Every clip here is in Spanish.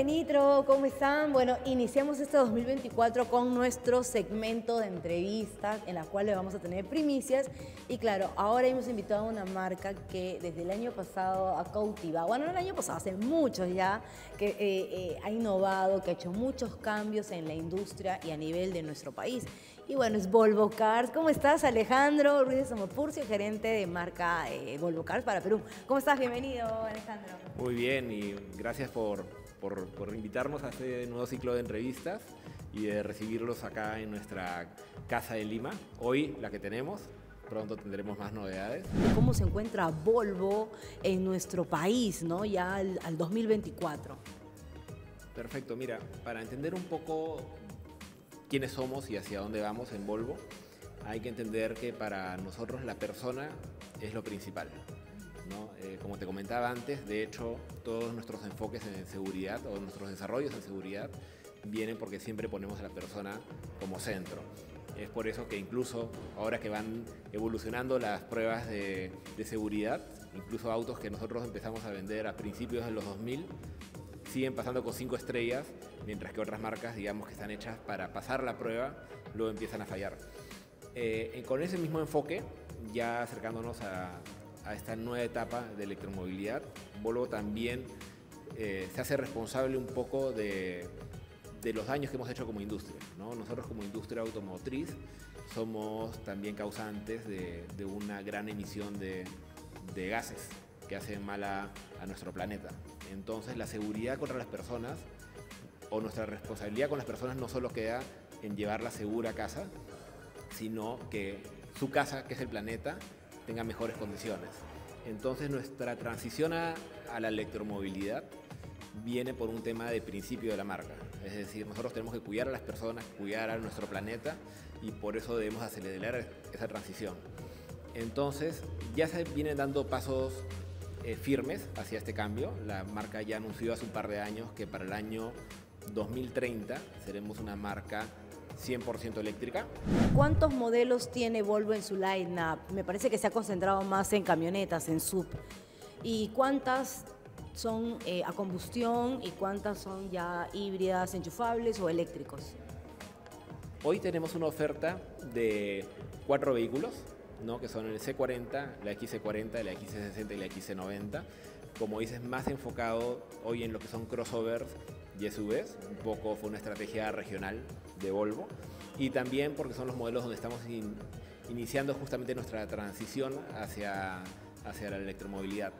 Genitro, ¿cómo están? Bueno, iniciamos este 2024 con nuestro segmento de entrevistas en la cual vamos a tener primicias y claro, ahora hemos invitado a una marca que desde el año pasado ha cautivado, bueno, no el año pasado, hace muchos ya, que eh, eh, ha innovado, que ha hecho muchos cambios en la industria y a nivel de nuestro país. Y bueno, es Volvo Cars. ¿Cómo estás, Alejandro Ruiz de Somopurcio, gerente de marca eh, Volvo Cars para Perú? ¿Cómo estás? Bienvenido, Alejandro. Muy bien y gracias por, por, invitarnos a este nuevo ciclo de entrevistas y de recibirlos acá en nuestra casa de Lima. Hoy la que tenemos, pronto tendremos más novedades. ¿Cómo se encuentra Volvo en nuestro país, ¿no? ya al, al 2024? Perfecto, mira, para entender un poco quiénes somos y hacia dónde vamos en Volvo, hay que entender que para nosotros la persona es lo principal. Eh, como te comentaba antes, de hecho, todos nuestros enfoques en seguridad o nuestros desarrollos en seguridad vienen porque siempre ponemos a la persona como centro. Es por eso que incluso ahora que van evolucionando las pruebas de, de seguridad, incluso autos que nosotros empezamos a vender a principios de los 2000, siguen pasando con cinco estrellas, mientras que otras marcas, digamos, que están hechas para pasar la prueba, luego empiezan a fallar. Eh, con ese mismo enfoque, ya acercándonos a, esta nueva etapa de electromovilidad, Volvo también eh, se hace responsable un poco de, los daños que hemos hecho como industria. Nosotros como industria automotriz somos también causantes de, una gran emisión de, de gases que hacen mal a, nuestro planeta. Entonces la seguridad contra las personas o nuestra responsabilidad con las personas no solo queda en llevarla segura a casa, sino que su casa, que es el planeta, tenga mejores condiciones. Entonces nuestra transición a, a la electromovilidad viene por un tema de principio de la marca. Es decir, nosotros tenemos que cuidar a las personas, cuidar a nuestro planeta y por eso debemos acelerar esa transición. Entonces ya se vienen dando pasos eh, firmes hacia este cambio. La marca ya anunció hace un par de años que para el año 2030 seremos una marca 100% eléctrica. ¿Cuántos modelos tiene Volvo en su line-up? Me parece que se ha concentrado más en camionetas, en sub. ¿Y cuántas son eh, a combustión y cuántas son ya híbridas, enchufables o eléctricos? Hoy tenemos una oferta de cuatro vehículos que son el C40, la XC40, la XC60 y la XC90. Como dices, más enfocado hoy en lo que son crossovers y SUVs, un poco fue una estrategia regional de Volvo, y también porque son los modelos donde estamos iniciando justamente nuestra transición hacia, hacia la electromovilidad.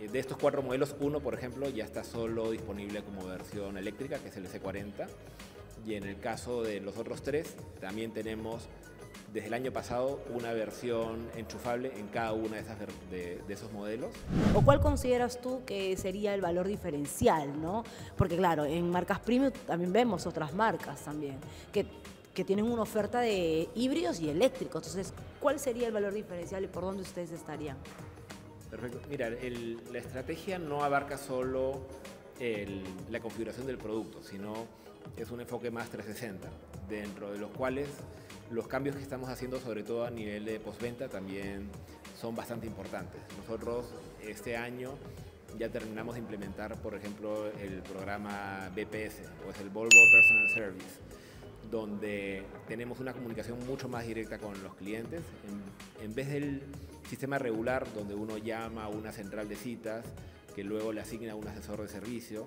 Eh, de estos cuatro modelos, uno, por ejemplo, ya está solo disponible como versión eléctrica, que es el C40, y en el caso de los otros tres, también tenemos desde el año pasado una versión enchufable en cada uno de, esas de, esos modelos. ¿O cuál consideras tú que sería el valor diferencial? ¿no? Porque claro, en marcas premium también vemos otras marcas también que, que tienen una oferta de híbridos y eléctricos. Entonces, ¿cuál sería el valor diferencial y por dónde ustedes estarían? Perfecto. Mira, la estrategia no abarca solo la configuración del producto, sino es un enfoque más 360, dentro de los cuales los cambios que estamos haciendo, sobre todo a nivel de postventa, también son bastante importantes. Nosotros este año ya terminamos de implementar, por ejemplo, el programa BPS, o es el Volvo Personal Service, donde tenemos una comunicación mucho más directa con los clientes. En, en vez del sistema regular, donde uno llama a una central de citas, que luego le asigna a un asesor de servicio,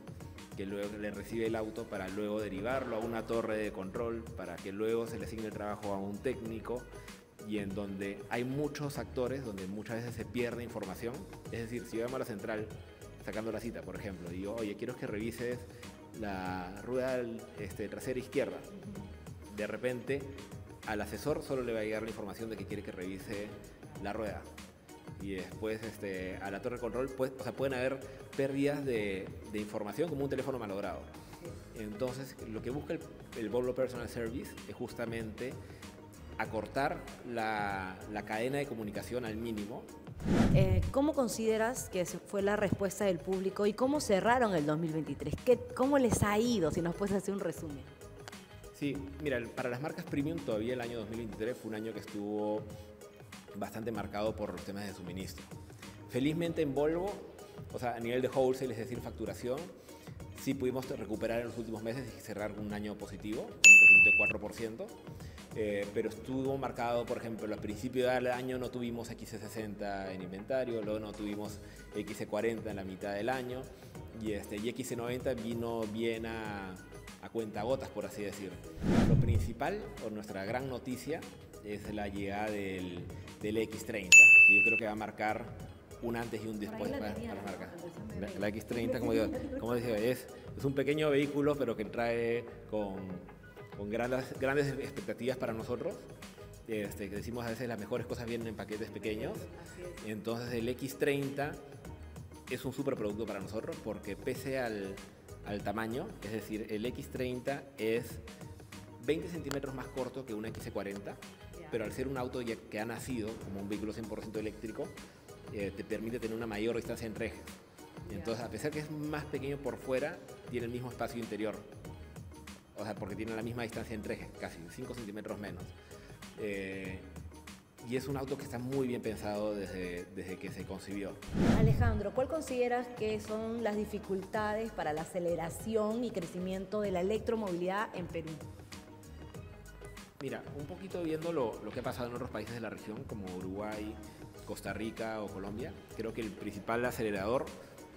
que luego le recibe el auto para luego derivarlo a una torre de control, para que luego se le asigne el trabajo a un técnico y en donde hay muchos actores, donde muchas veces se pierde información. Es decir, si yo llamo a la central sacando la cita, por ejemplo, digo, oye, quiero que revises la rueda este, trasera izquierda. De repente, al asesor solo le va a llegar la información de que quiere que revise la rueda y después este, a la torre de control, pues, o sea, pueden haber pérdidas de, de, información como un teléfono malogrado. Entonces, lo que busca el, el Volvo Personal Service es justamente acortar la, la cadena de comunicación al mínimo. Eh, ¿Cómo consideras que fue la respuesta del público y cómo cerraron el 2023? ¿Qué, ¿Cómo les ha ido? Si nos puedes hacer un resumen. Sí, mira, para las marcas premium todavía el año 2023 fue un año que estuvo bastante marcado por los temas de suministro. Felizmente en Volvo, o sea, a nivel de wholesale, es decir, facturación, sí pudimos recuperar en los últimos meses y cerrar un año positivo, con un crecimiento de 4%, eh, pero estuvo marcado, por ejemplo, al principio del año no tuvimos XC60 en inventario, luego no tuvimos XC40 en la mitad del año, y, este, y XC90 vino bien a, a cuentagotas, por así decir. Lo principal, o nuestra gran noticia, es la llegada del, del X30, que yo creo que va a marcar un antes y un después para, la marca. La, X30, como, digo, como decía, es, es un pequeño vehículo, pero que trae con, con grandes, grandes expectativas para nosotros. Este, que decimos a veces las mejores cosas vienen en paquetes pequeños. Entonces el X30 es un super producto para nosotros porque pese al, al tamaño, es decir, el X30 es 20 centímetros más corto que un X40, pero al ser un auto que ha nacido como un vehículo 100% eléctrico, eh, te permite tener una mayor distancia entre ejes. Entonces, a pesar que es más pequeño por fuera, tiene el mismo espacio interior. O sea, porque tiene la misma distancia entre ejes, casi 5 centímetros menos. Eh, y es un auto que está muy bien pensado desde, desde que se concibió. Alejandro, ¿cuál consideras que son las dificultades para la aceleración y crecimiento de la electromovilidad en Perú? Mira, un poquito viendo lo, que ha pasado en otros países de la región, como Uruguay, Costa Rica o Colombia, creo que el principal acelerador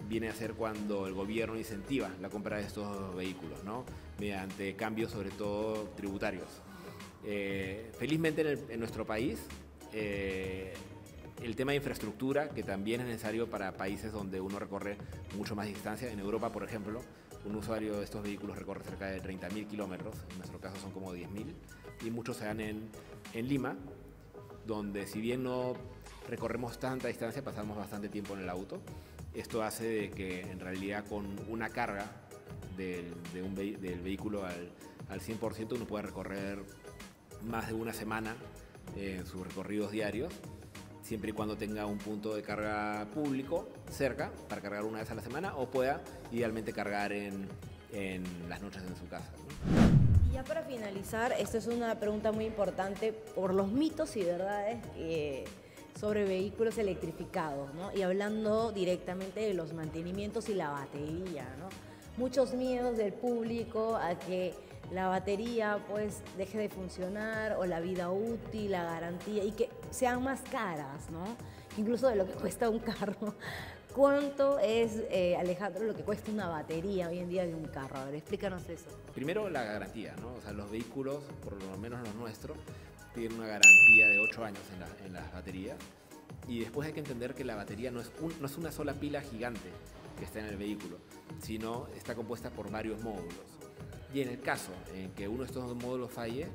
viene a ser cuando el gobierno incentiva la compra de estos vehículos, ¿no? mediante cambios sobre todo tributarios. Eh, felizmente en, en, nuestro país eh, el tema de infraestructura, que también es necesario para países donde uno recorre mucho más distancia. En Europa, por ejemplo, un usuario de estos vehículos recorre cerca de 30.000 kilómetros, en nuestro caso son como 10.000, y muchos se dan en, Lima, donde si bien no recorremos tanta distancia, pasamos bastante tiempo en el auto. Esto hace de que en realidad con una carga del, vehículo al, al 100% uno pueda recorrer más de una semana en sus recorridos diarios, siempre y cuando tenga un punto de carga público cerca para cargar una vez a la semana o pueda idealmente cargar en, en las noches en su casa. Y ya para finalizar, esta es una pregunta muy importante por los mitos y verdades sobre vehículos electrificados, ¿no? Y hablando directamente de los mantenimientos y la batería, ¿no? Muchos miedos del público a que la batería pues deje de funcionar o la vida útil, la garantía y que sean más caras, ¿no? Incluso de lo que cuesta un carro. ¿Cuánto es, eh, Alejandro, lo que cuesta una batería hoy en día de un carro? A ver, explícanos eso. Primero la garantía, ¿no? O sea, los vehículos, por lo menos los nuestros, tienen una garantía de 8 años en, la, en las baterías. Y después hay que entender que la batería no es, no es una sola pila gigante que está en el vehículo, sino está compuesta por varios módulos. Y en el caso en que uno de estos módulos falle,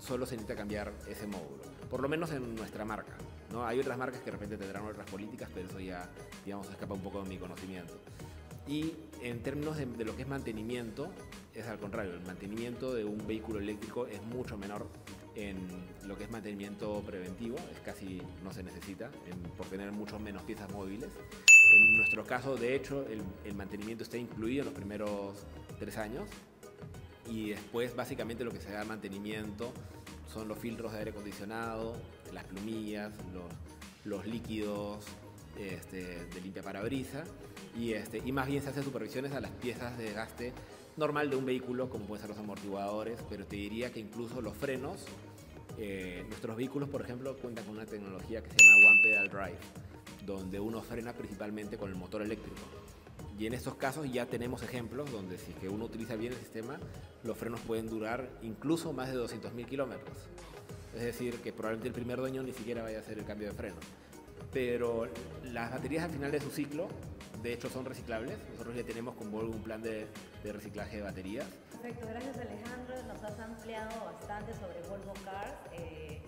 solo se necesita cambiar ese módulo. Por lo menos en nuestra marca. ¿no? Hay otras marcas que de repente tendrán otras políticas, pero eso ya, digamos, escapa un poco de mi conocimiento. Y en términos de, de, lo que es mantenimiento, es al contrario, el mantenimiento de un vehículo eléctrico es mucho menor en lo que es mantenimiento preventivo, es casi no se necesita en, por tener mucho menos piezas móviles. En nuestro caso, de hecho, el, el mantenimiento está incluido en los primeros tres años y después básicamente lo que se da mantenimiento son los filtros de aire acondicionado, las plumillas, los, líquidos este, de limpia parabrisa y, este, y más bien se hacen supervisiones a las piezas de desgaste normal de un vehículo como pueden ser los amortiguadores, pero te diría que incluso los frenos, eh, nuestros vehículos por ejemplo cuentan con una tecnología que se llama One Pedal Drive, donde uno frena principalmente con el motor eléctrico. Y en estos casos ya tenemos ejemplos donde si que uno utiliza bien el sistema, los frenos pueden durar incluso más de 200.000 kilómetros. Es decir, que probablemente el primer dueño ni siquiera vaya a hacer el cambio de freno. Pero las baterías al final de su ciclo, de hecho, son reciclables. Nosotros ya tenemos con Volvo un plan de, de reciclaje de baterías. Perfecto, gracias Alejandro. Nos has ampliado bastante sobre Volvo Cars. Eh,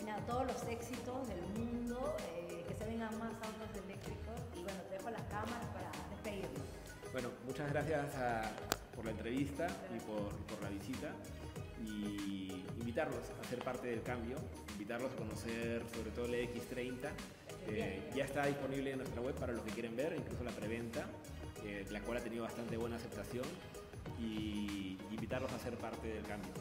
y nada, todos los éxitos del mundo, eh, que se vengan más autos eléctricos. Y bueno, te dejo las cámaras para despedirnos. Bueno, muchas gracias a, por la entrevista y por, por, la visita y invitarlos a ser parte del cambio, invitarlos a conocer sobre todo el X30. Eh, ya está disponible en nuestra web para los que quieren ver, incluso la preventa, eh, la cual ha tenido bastante buena aceptación y invitarlos a ser parte del cambio.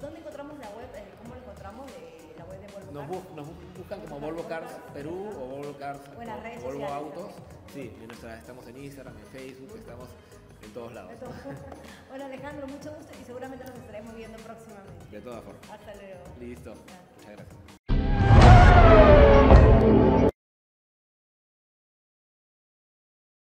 ¿Dónde encontramos la web? Eh, ¿Cómo lo encontramos de la web de Volvo nos, bu nos buscan como Volvo Cars Perú o Volvo Cars o Volvo sociales, Autos. Sí, en nuestra, estamos en Instagram, en Facebook, estamos en en todos lados. bueno, Alejandro, mucho gusto y seguramente nos estaremos viendo próximamente. De todas formas. Hasta luego. Listo. Muchas gracias.